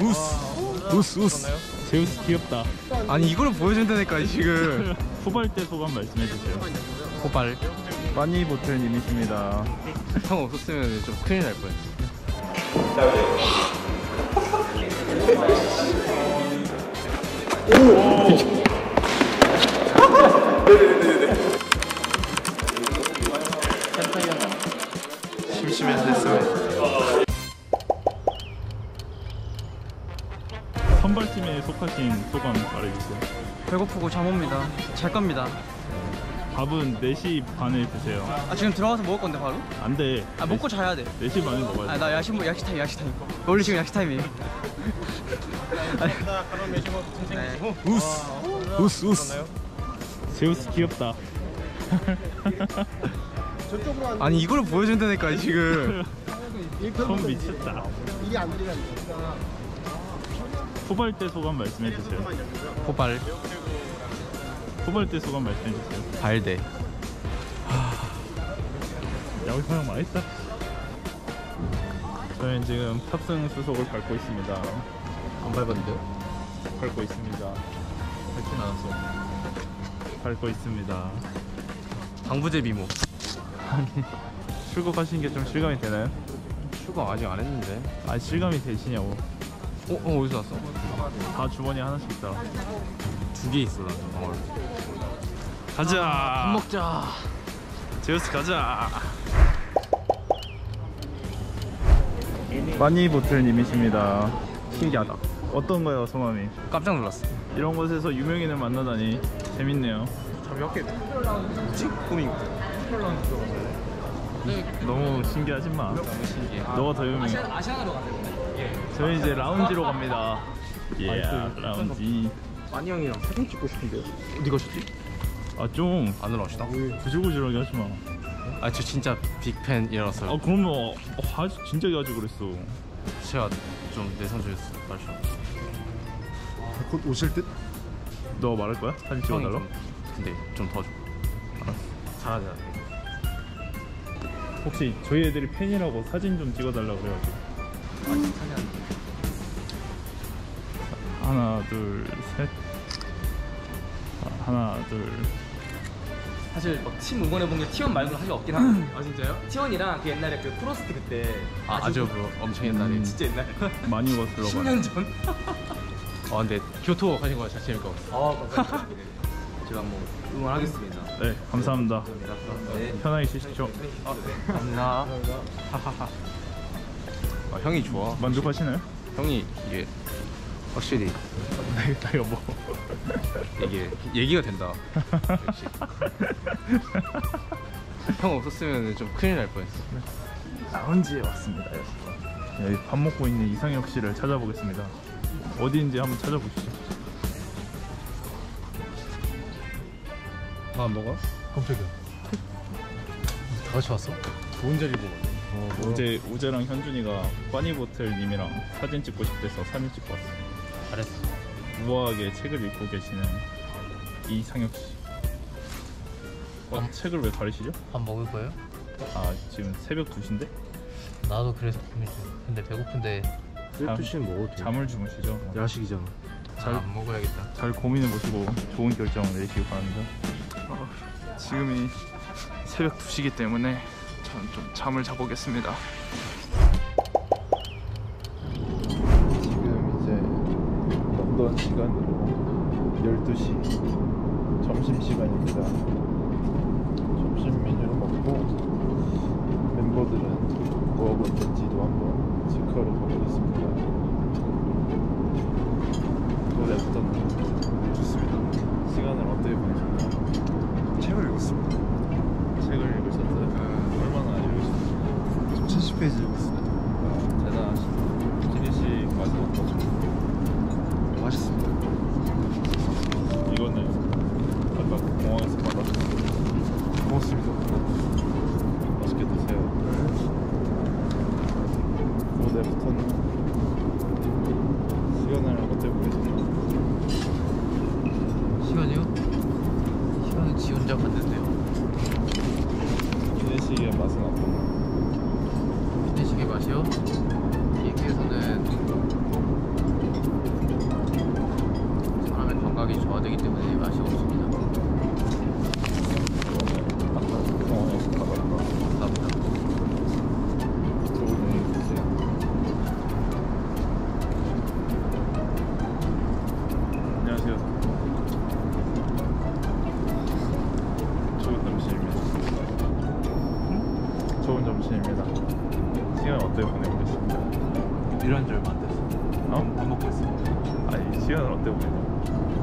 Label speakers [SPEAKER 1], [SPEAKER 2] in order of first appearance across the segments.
[SPEAKER 1] 우스. 우스 우스. 제우스 귀엽다.
[SPEAKER 2] 아니 이걸 보여준다니까 지금
[SPEAKER 1] 후발 때 소감 말씀해 주세요.
[SPEAKER 2] 호발?
[SPEAKER 1] 빠니 보틀님이십니다.
[SPEAKER 2] 형 없었으면 좀 큰일 날 뻔했어.
[SPEAKER 1] 심 선발팀에 속하신 소감 말해주세요
[SPEAKER 3] 배고프고 잠 옵니다. 잘 겁니다.
[SPEAKER 1] 밥은 4시 반에 드세요
[SPEAKER 3] 아 지금 들어가서 먹을 건데 바로?
[SPEAKER 1] 안 돼
[SPEAKER 3] 아 먹고 자야 돼.
[SPEAKER 1] 4시 반에 먹어야
[SPEAKER 3] 아돼나 야식 먹 야식 타임 야식 타임. 원래 지금 야식 타임이에요. 네.
[SPEAKER 1] 우스 우스 우스 제우스 귀엽다
[SPEAKER 2] 아니 이걸 보여준다니까 지금
[SPEAKER 1] 손 미쳤다 후발 때 소감 말씀해 주세요.
[SPEAKER 2] 호발.
[SPEAKER 1] 후발 때 소감 말씀해 주세요.
[SPEAKER 2] 발대.
[SPEAKER 1] 야구 많이 했다 저희는 지금 탑승 수속을 밟고 있습니다.
[SPEAKER 2] 안 밟았는데요?
[SPEAKER 1] 밟고 있습니다.
[SPEAKER 2] 밟진 않았어.
[SPEAKER 1] 밟고 있습니다.
[SPEAKER 2] 방부제 미모.
[SPEAKER 1] 출국하신 게 좀 실감이 되나요?
[SPEAKER 2] 출국 아직 안 했는데.
[SPEAKER 1] 아 실감이 되시냐고
[SPEAKER 2] 어? 어 어디서 왔어?
[SPEAKER 1] 다 주머니에 하나씩 있다.
[SPEAKER 2] 두 개 있어 나 방울
[SPEAKER 1] 가자.
[SPEAKER 2] 먹자.
[SPEAKER 1] 제우스 가자. 마니보틀님이십니다. 신기하다. 어떤가요 성함이?
[SPEAKER 2] 깜짝 놀랐어.
[SPEAKER 1] 이런 곳에서 유명인을 만나다니 재밌네요.
[SPEAKER 2] 몇개 뭐지? 꿈이
[SPEAKER 1] 너무 신기하지 마.
[SPEAKER 2] 너무 신기해.
[SPEAKER 1] 너가 더 유명해.
[SPEAKER 3] 아시아나로 가세요.
[SPEAKER 1] 저희 이제 라운지로 갑니다 예 라운지
[SPEAKER 2] 만이 형이랑 사진 찍고 싶은데요 어디 가셨지?
[SPEAKER 1] 아좀
[SPEAKER 2] 안 올라오시나?
[SPEAKER 1] 구질구질하게 하지 마.
[SPEAKER 2] 아 저 진짜 빅팬이라서
[SPEAKER 1] 아 그러면 어, 아 진짜 가지 그랬어.
[SPEAKER 2] 제가 좀 내성적이었어 말씀
[SPEAKER 4] 곧 오실 듯?
[SPEAKER 1] 너 말할 거야? 사진 찍어달라.
[SPEAKER 2] 좀, 근데 좀 더 줘. 잘하자
[SPEAKER 1] 혹시 저희 애들이 팬이라고 사진 좀 찍어달라 그래가지고. 하나 둘 셋. 아, 하나 둘.
[SPEAKER 3] 사실 막 팀 응원해 본게 T1 말고는 사실 없긴 하거든요.
[SPEAKER 2] 아 진짜요?
[SPEAKER 3] T1이랑 그 옛날에 그 프로스트 그때
[SPEAKER 2] 아 아주 뭐 엄청 옛날에
[SPEAKER 1] 음.
[SPEAKER 3] 진짜 옛날
[SPEAKER 1] 많이 거슬러 가.
[SPEAKER 3] 10년 전.
[SPEAKER 2] 아 근데 교토 하신 거 진짜 재밌을 것 같아요
[SPEAKER 3] 아 감사합니다. 제가 뭐 응원하겠습니다.
[SPEAKER 1] 네 감사합니다.
[SPEAKER 3] 네.
[SPEAKER 1] 편하게 쉬십시오.
[SPEAKER 2] 감사합니다 하하하 아 형이 좋아
[SPEAKER 1] 만족하시나요?
[SPEAKER 2] 형이 이게 확실히
[SPEAKER 1] 나 이거 뭐.
[SPEAKER 2] 이게 얘기가 된다 역시 형 없었으면 좀 큰일 날 뻔했어
[SPEAKER 1] 라운지에 왔습니다. 여기 밥 먹고 있는 이상혁 씨를 찾아보겠습니다. 어디인지 한번 찾아보시죠.
[SPEAKER 2] 밥안 먹어?
[SPEAKER 4] 깜짝이야.
[SPEAKER 2] 다 같이 왔어? 좋은 자리 보고
[SPEAKER 1] 어제 우재랑 현준이가 빠니보틀님이랑 사진 찍고 싶대서 사진 찍고 왔어.
[SPEAKER 2] 잘했어
[SPEAKER 1] 우아하게 책을 읽고 계시는 이상혁 씨. 어, 책을 왜 가리시죠?
[SPEAKER 5] 밥 먹을 거예요?
[SPEAKER 1] 아 지금 새벽 2시인데
[SPEAKER 5] 나도 그래서 고민 중. 근데 배고픈데
[SPEAKER 1] 잠-
[SPEAKER 4] 12시는 먹어도 돼.
[SPEAKER 1] 잠을 주무시죠.
[SPEAKER 4] 야식이잖아.
[SPEAKER 1] 잘-
[SPEAKER 5] 안 먹어야겠다.
[SPEAKER 1] 잘 고민해 보시고 좋은 결정을 내리시기 바랍니다. 어, 지금이 새벽 2시기 때문에 저는 좀 잠을 자보겠습니다. 지금 이제 런던 시간으로 12시 점심 시간입니다. 점심 메뉴를 먹고 멤버들은 뭐하고 있는지도 한번 체크하러 가보겠습니다. 받았어요.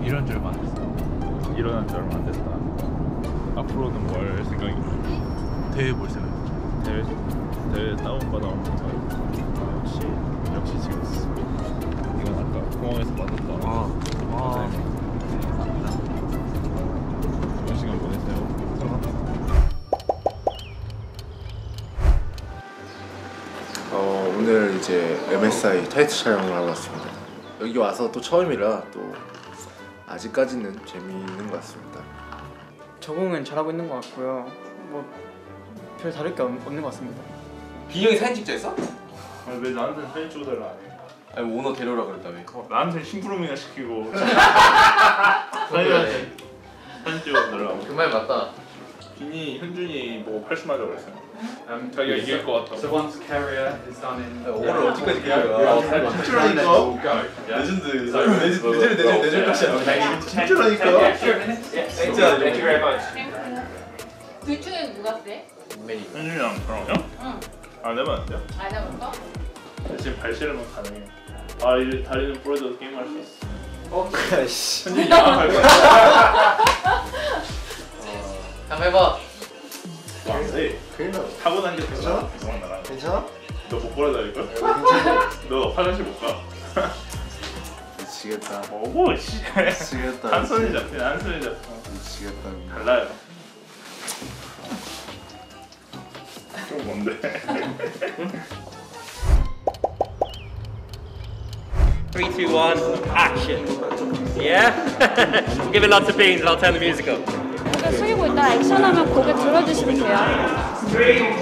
[SPEAKER 2] 이런 줄만 안 됐어.
[SPEAKER 1] 일어난 지 얼마 안 됐다. 앞으로는 뭘 할 생각인가?
[SPEAKER 2] 대회 볼 생각.
[SPEAKER 1] 대회 대회 다운받아온 거 역시 역시 지금 이건 아까 공항에서 받았다.
[SPEAKER 2] 아, 아.
[SPEAKER 1] 좋은 시간 보내세요.
[SPEAKER 4] 어, 오늘 이제 MSI 타이트 촬영을 하고 왔습니다. 여기 와서 또 처음이라 또 아직까지는 재미있는 것 같습니다.
[SPEAKER 3] 적응은 잘하고 있는 것 같고요. 뭐 별 다를 게 없- 없는 것 같습니다.
[SPEAKER 6] 빈형이 사진 찍자 했어?
[SPEAKER 1] 아, 왜 나한테 사진 찍어달라 안 해?
[SPEAKER 6] 아니 오너 데려오라 그랬다며
[SPEAKER 1] 어, 나한테 심부름이나 시키고 사진한테 사진 찍어달라고.
[SPEAKER 5] 그 말 맞다.
[SPEAKER 1] 빈이 현준이 80 맞아 그랬어요. 난 자기가 이길 것.
[SPEAKER 3] So once carrier is done in
[SPEAKER 6] 오늘 어디까지 기다려
[SPEAKER 1] 진짜라니까.
[SPEAKER 6] 레전드 레전드 레전드 레전드 레전드
[SPEAKER 1] 진짜라니까.
[SPEAKER 7] 둘 중에 누가 세?
[SPEAKER 1] 현준이랑 저랑요?
[SPEAKER 7] 응.
[SPEAKER 1] 안 해면 안 돼요?
[SPEAKER 7] 안 해볼까?
[SPEAKER 1] 대신 발실하면 가능해. 아 이제 다리는 부러져도 게임할 수 있어.
[SPEAKER 3] 어?
[SPEAKER 1] 현준이 양할 거야.
[SPEAKER 5] 한번 해봐.
[SPEAKER 1] 네.
[SPEAKER 4] 큰일 나.
[SPEAKER 1] 타고난 게 괜찮아? 그만 나가.
[SPEAKER 4] 괜찮아?
[SPEAKER 1] 너 못 걸어 다닐 걸?
[SPEAKER 4] 괜찮아?
[SPEAKER 1] 너 화장실 못 가.
[SPEAKER 4] 미치겠다.
[SPEAKER 1] 뭐고 씨.
[SPEAKER 4] 미치겠다.
[SPEAKER 1] 한 손이 잡히네 한 손이 잡혀.
[SPEAKER 4] 미치겠다.
[SPEAKER 1] 달라요. 좀 뭔데?
[SPEAKER 8] Three, two, one, action. Yeah? we'll give it lots of beans and I'll turn the music up.
[SPEAKER 7] 고개 숙이고 있다 액션하면 고개 들어주시면 돼요.
[SPEAKER 6] three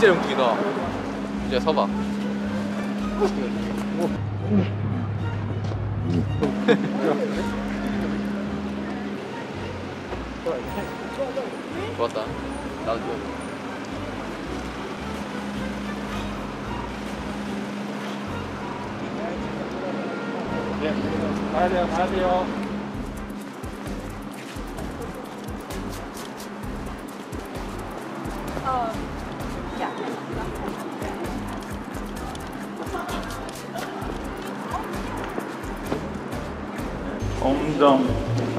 [SPEAKER 6] 진짜 연기다
[SPEAKER 5] 이제 서봐. 좋았다. 나도 좋아.
[SPEAKER 1] 가야 돼요 가야 돼요.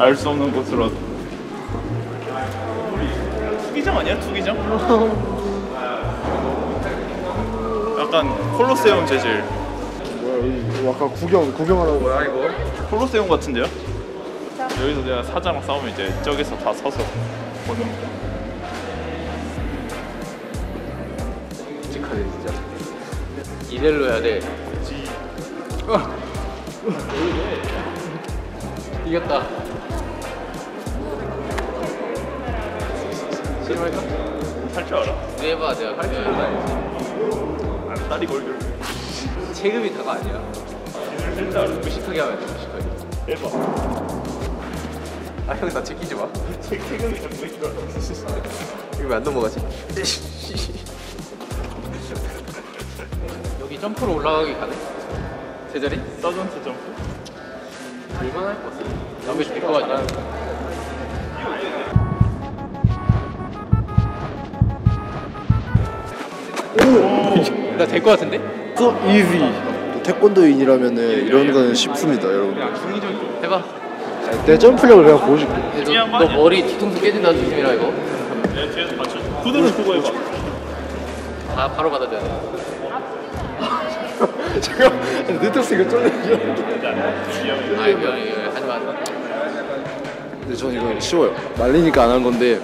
[SPEAKER 1] 알 수 없는 곳으로 투기장 아니야 투기장? 약간 콜로세움 재질
[SPEAKER 4] 뭐야 여기 아까 구경 구경하라고. 뭐야 이거?
[SPEAKER 1] 콜로세움 같은데요? 여기서 내가 사자랑 싸우면 이제 저기서 다 서서 보는
[SPEAKER 5] 끔찍하네 진짜. 이대로 해야 돼. 이겼다. 싫어할까?
[SPEAKER 1] 할줄 알아?
[SPEAKER 5] 해봐 내가 할줄 알지.
[SPEAKER 1] 안 다리 걸려
[SPEAKER 5] 체급이 다가 아니야.
[SPEAKER 1] 알아
[SPEAKER 5] 무식하게 하면 돼 무식하게.
[SPEAKER 1] 해봐
[SPEAKER 5] 아형나 제끼지 마.
[SPEAKER 1] 체격이 안 보이더라
[SPEAKER 5] 이거 왜안 넘어가지? 여기 점프로 올라가기 가능? 제자리?
[SPEAKER 1] 서전트 점프
[SPEAKER 5] 얼마나 할것 같아? 남의 될거 같 냐? 나될 것 같은데?
[SPEAKER 4] So easy. 또 태권도인이라면은 이런 거는 쉽습니다, 여러분.
[SPEAKER 5] 해봐.
[SPEAKER 4] 내 점프력을 내가 보여줄게.
[SPEAKER 5] 너, 너 머리 뒤통수 깨진다 조심이라 이거.
[SPEAKER 1] 내가 뒤에서 받쳐 구두를 두고 해봐
[SPEAKER 5] 다 바로 받아줘야 돼.
[SPEAKER 4] 잠깐 네트워스 이거 쫄려줘
[SPEAKER 5] 아이 미안해 하지 마.
[SPEAKER 4] 근데 저는 이거 쉬워요 말리니까 안 한 건데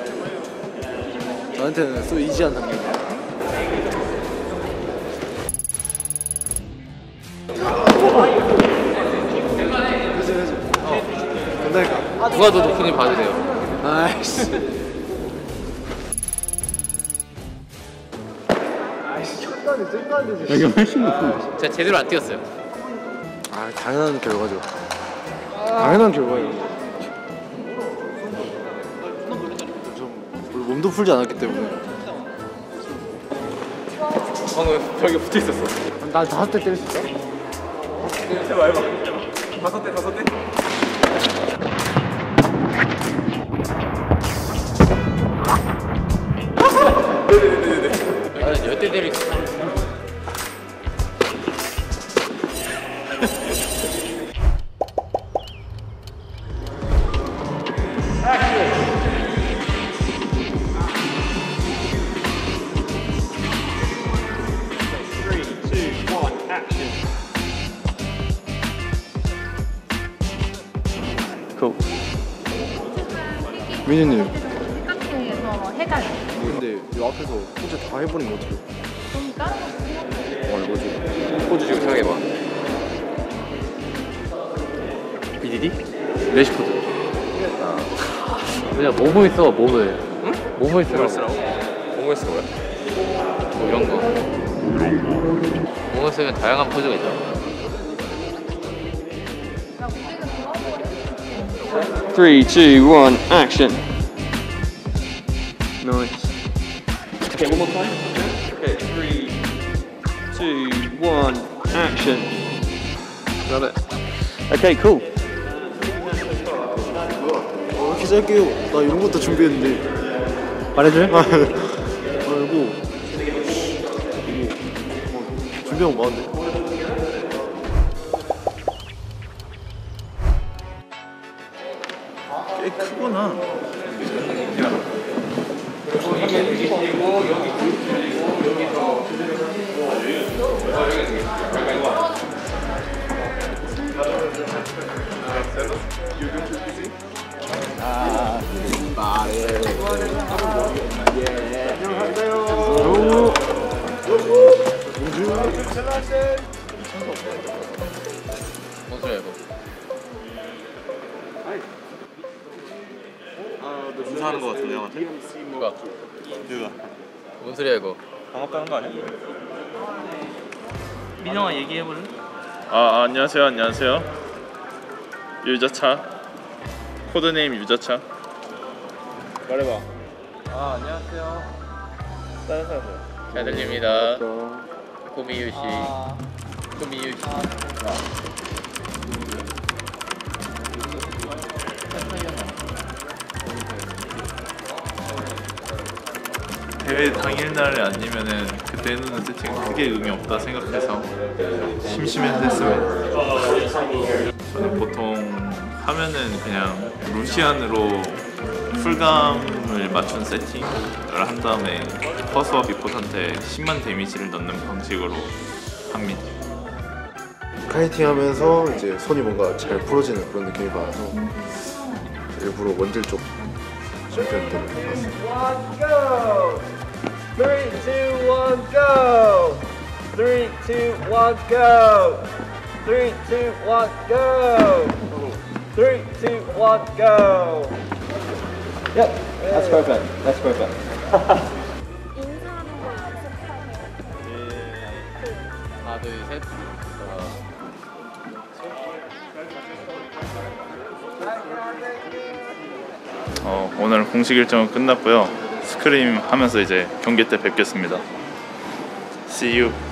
[SPEAKER 4] 저한테는 소 이지한 단계입니다
[SPEAKER 5] 누가 더 높은지 봐주세요.
[SPEAKER 4] 아이씨.
[SPEAKER 5] 제가 제대로 안 뛰었어요.
[SPEAKER 4] 아 당연한 결과죠. 당연한 결과예요. 몸도 풀지 않았기 때문에.
[SPEAKER 5] 방금 벽에 붙어 있었어.
[SPEAKER 4] 나 다섯 대 때릴 수 있어?
[SPEAKER 5] 나는 열대 때릴 수 있어.
[SPEAKER 4] 민희님
[SPEAKER 7] 카페에서 해달래.
[SPEAKER 4] 근데 이 앞에서 혼자 다 해버리면 어떡해
[SPEAKER 5] BDD? 레시포드. 그냥 몸을 써 몸을. 응? 몸을 쓰라고. 몸을 쓰 뭐야? 뭐 이런 거. 몸을 쓰면 다양한 포즈가 있잖아.
[SPEAKER 9] Three, two, one, action. Nice. Okay, one more time. Okay, three, two, one, action. Love it. Okay, cool.
[SPEAKER 4] 짧게요 나 이런 것도 준비했는데
[SPEAKER 9] 말해줘요?
[SPEAKER 4] 아 이거 준비한 거 많은데
[SPEAKER 1] 꽤 크구나.
[SPEAKER 5] 뭔 소리야 이거?
[SPEAKER 6] 인사하는 거 같은데 형한테?
[SPEAKER 5] 누가?
[SPEAKER 6] 누가?
[SPEAKER 5] 뭔 소리야 이거?
[SPEAKER 6] 방학 가는 거 아니야?
[SPEAKER 3] 민영아 얘기해볼래?
[SPEAKER 1] 아 안녕하세요 안녕하세요. 유자차. 코드네임 유자차. 말해봐.
[SPEAKER 6] 아 안녕하세요
[SPEAKER 1] 다른 사람.
[SPEAKER 5] 잘 들립니다. 코미유 씨. 코미유 씨.
[SPEAKER 1] 대회 당일날이 아니면은 그때는 세팅 크게 의미 없다 생각해서 심심해서 했습니다. 저는 보통 하면은 그냥 루시안으로 풀감 을 맞춘 세팅을 한 다음에 퍼스와 비포한테 10만 데미지를 넣는 방식으로 합니다.
[SPEAKER 4] 카이팅 하면서 이제 손이 뭔가 잘 풀어지는 그런 느낌이 받아서 일부러 원딜 쪽 챔피언들을 해봤습니다
[SPEAKER 9] Three, two, one, go. Three, two, one, go. Three, two, one, go. Three, two, one, go. Yep, that's perfect. That's perfect.
[SPEAKER 1] 어, 오늘 공식 일정은 끝났고요. 스크림 하면서 이제 경기 때 뵙겠습니다. See you.